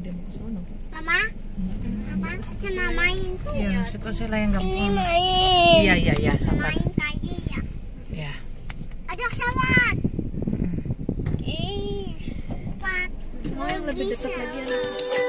dia mau ke sono? Mama, Mama, sama main tuh. Iya, suka saya yang Ini gampang. main. Iya, iya, iya, sabar. Main kayu ya. Ya. Ada pesawat. Eh, empat. Oh, yang lebih dekat lagi anak.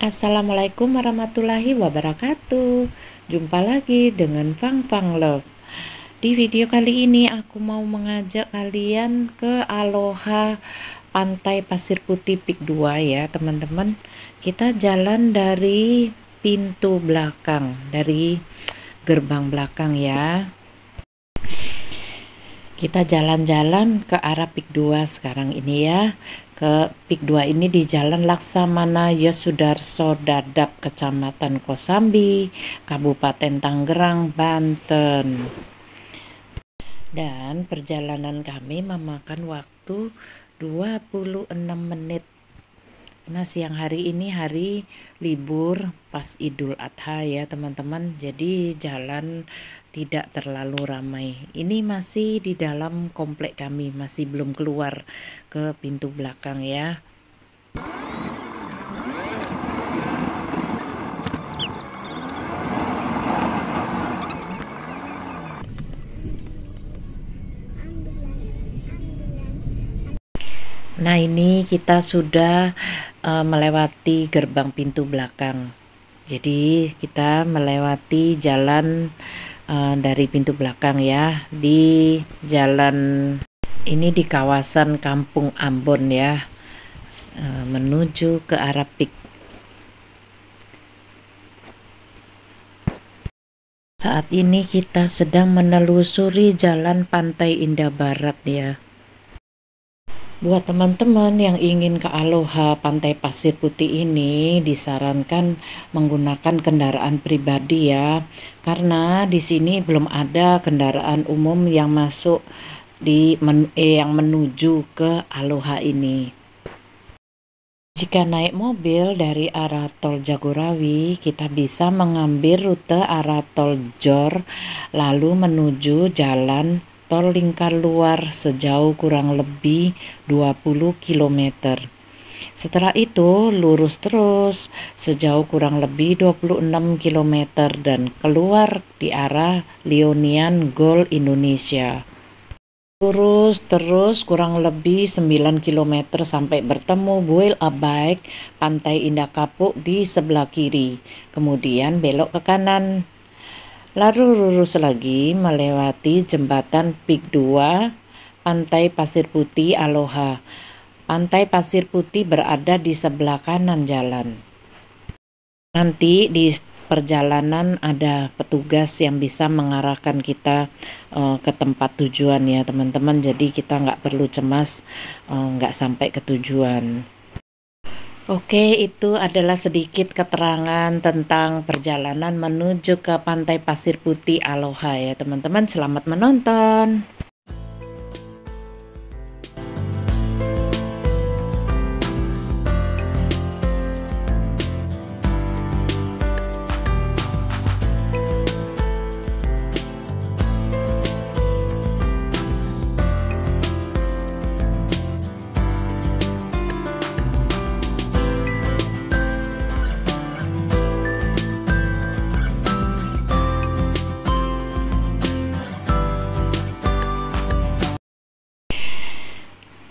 Assalamualaikum warahmatullahi wabarakatuh. Jumpa lagi dengan Fang Fang Love. Di video kali ini aku mau mengajak kalian ke Aloha Pantai Pasir Putih Pik 2 ya teman-teman. Kita jalan dari pintu belakang Dari gerbang belakang ya. Kita jalan-jalan ke arah Pik 2 sekarang ini ya ke Pik 2 ini di Jalan Laksamana Yosudarso Dadap Kecamatan Kosambi Kabupaten Tangerang Banten. Dan perjalanan kami memakan waktu 26 menit. Nah siang hari ini hari libur pas Idul Adha ya teman-teman. Jadi jalan tidak terlalu ramai Ini masih di dalam komplek kami Masih belum keluar ke pintu belakang ya Nah ini kita sudah uh, melewati gerbang pintu belakang. Jadi kita melewati jalan uh, dari pintu belakang ya di jalan ini di kawasan Kampung Ambon ya uh, menuju ke arah Pik. Saat ini kita sedang menelusuri jalan Pantai Indah Barat ya. Buat teman-teman yang ingin ke Aloha Pantai Pasir Putih ini disarankan menggunakan kendaraan pribadi ya. Karena di sini belum ada kendaraan umum yang masuk di men eh, yang menuju ke Aloha ini. Jika naik mobil dari arah tol Jagorawi, kita bisa mengambil rute arah tol Jor lalu menuju jalan tol lingkar luar sejauh kurang lebih 20 km. Setelah itu lurus terus sejauh kurang lebih 26 km dan keluar di arah Lionian Gol Indonesia. Lurus terus kurang lebih 9 km sampai bertemu Buil Abaik Pantai Indah Kapuk di sebelah kiri. Kemudian belok ke kanan Lalu lurus lagi melewati jembatan Pik 2, Pantai Pasir Putih Aloha. Pantai Pasir Putih berada di sebelah kanan jalan. Nanti di perjalanan ada petugas yang bisa mengarahkan kita uh, ke tempat tujuan ya teman-teman. Jadi kita nggak perlu cemas uh, sampai ke tujuan. Oke, itu adalah sedikit keterangan tentang perjalanan menuju ke Pantai Pasir Putih Aloha ya teman-teman. Selamat menonton.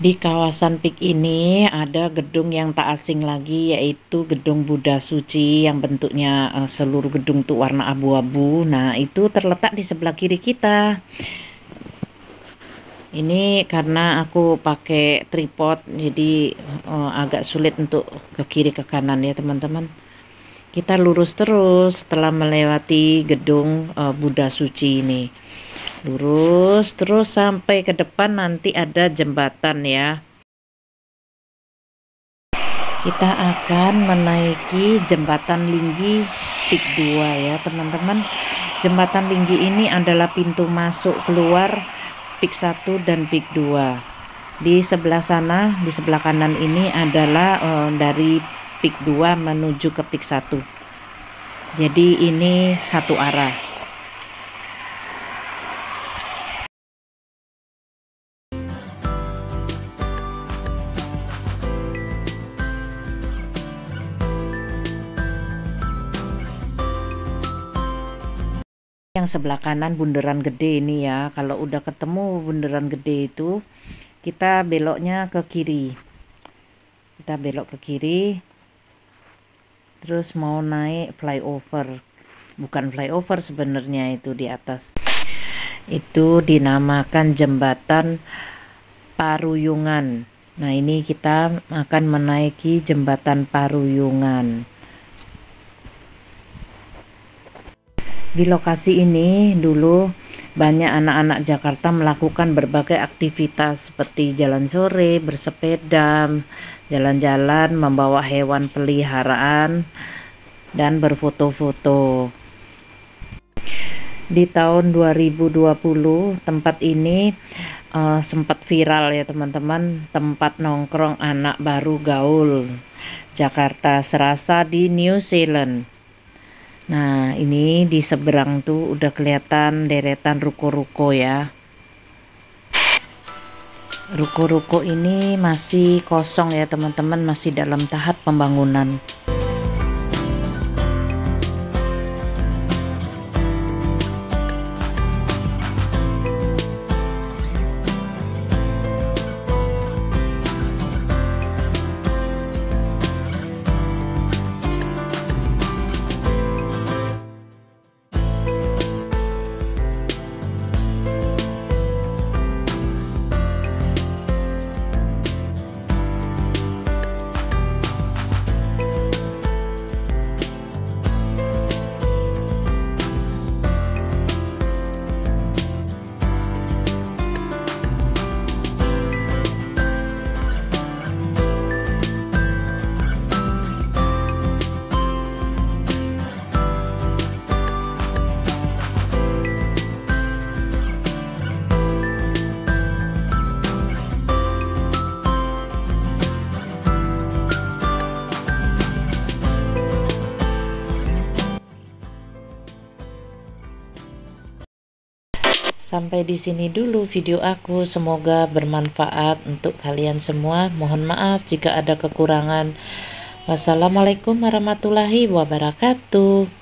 Di kawasan Pik ini ada gedung yang tak asing lagi yaitu gedung Buddha Suci yang bentuknya uh, seluruh gedung tuh warna abu-abu. Nah, itu terletak di sebelah kiri kita. Ini karena aku pakai tripod jadi uh, agak sulit untuk ke kiri ke kanan ya, teman-teman. Kita lurus terus setelah melewati gedung uh, Buddha Suci ini lurus terus sampai ke depan nanti ada jembatan ya. Kita akan menaiki jembatan Linggi Pik 2 ya teman-teman. Jembatan Linggi ini adalah pintu masuk keluar Pik 1 dan Pik 2 di sebelah sana di sebelah kanan ini adalah uh, dari Pik 2 menuju ke Pik 1 jadi ini satu arah yang sebelah kanan bundaran gede ini ya. Kalau udah ketemu bundaran gede itu kita beloknya ke kiri. Kita belok ke kiri terus mau naik flyover. Bukan flyover sebenarnya itu di atas. Itu dinamakan jembatan Paruyungan. Nah ini kita akan menaiki jembatan Paruyungan Di lokasi ini dulu banyak anak-anak Jakarta melakukan berbagai aktivitas seperti jalan sore, bersepeda, jalan-jalan, membawa hewan peliharaan, dan berfoto-foto. Di tahun 2020 tempat ini uh, sempat viral ya teman-teman, tempat nongkrong anak baru gaul Jakarta serasa di New Zealand. Nah, ini di seberang tuh udah kelihatan deretan ruko-ruko ya. Ruko-ruko ini masih kosong ya teman-teman, masih dalam tahap pembangunan. Sampai di sini dulu video aku. Semoga bermanfaat untuk kalian semua. Mohon maaf jika ada kekurangan. Wassalamualaikum warahmatullahi wabarakatuh.